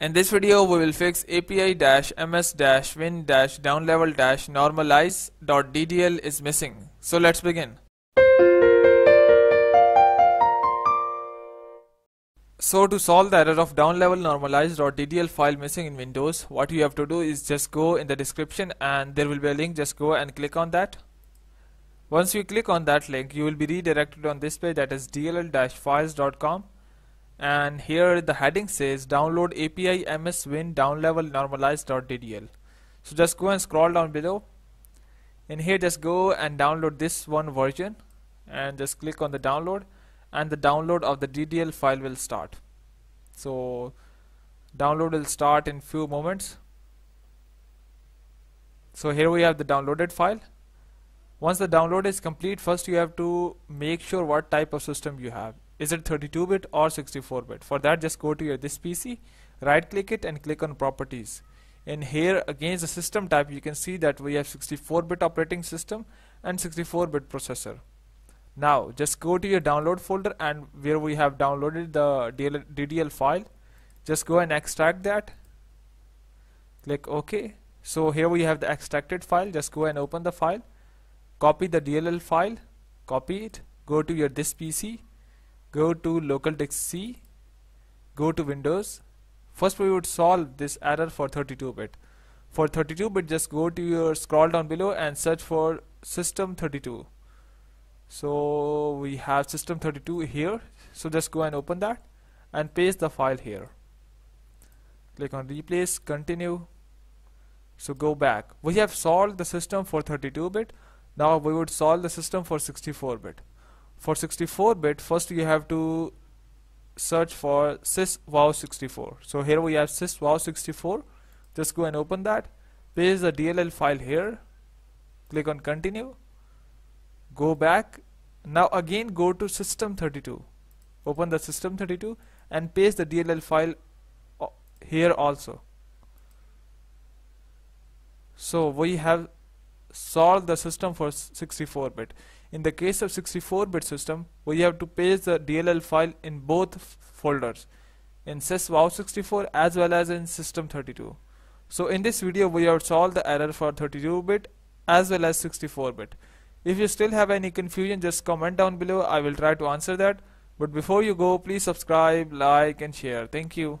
In this video we will fix API-ms-win-downlevel-normalize.ddl is missing. So let's begin. So to solve the error of downlevel normalize.ddl file missing in Windows, what you have to do is just go in the description and there will be a link, just go and click on that. Once you click on that link, you will be redirected on this page that is dll-files.com and here the heading says download API MS Win downlevel normalize.ddl. So just go and scroll down below. In here just go and download this one version and just click on the download and the download of the DDL file will start. So download will start in few moments. So here we have the downloaded file. Once the download is complete, first you have to make sure what type of system you have is it 32 bit or 64 bit? For that just go to your this PC right click it and click on properties. And here against the system type you can see that we have 64 bit operating system and 64 bit processor. Now just go to your download folder and where we have downloaded the DL DDL file. Just go and extract that. Click OK. So here we have the extracted file. Just go and open the file. Copy the DLL file. Copy it. Go to your this PC go to local disk C go to Windows. First we would solve this error for 32 bit. For 32 bit just go to your scroll down below and search for system 32 so we have system 32 here. So just go and open that and paste the file here. Click on replace continue. So go back. We have solved the system for 32 bit. Now we would solve the system for 64 bit for 64 bit first you have to search for syswow64 so here we have syswow64 just go and open that. Paste the DLL file here. Click on continue. Go back. Now again go to system32 open the system32 and paste the DLL file uh, here also. So we have solved the system for 64 bit in the case of 64-bit system, we have to paste the DLL file in both folders, in syswow64 as well as in system32. So in this video, we have solved the error for 32-bit as well as 64-bit. If you still have any confusion, just comment down below. I will try to answer that. But before you go, please subscribe, like and share. Thank you.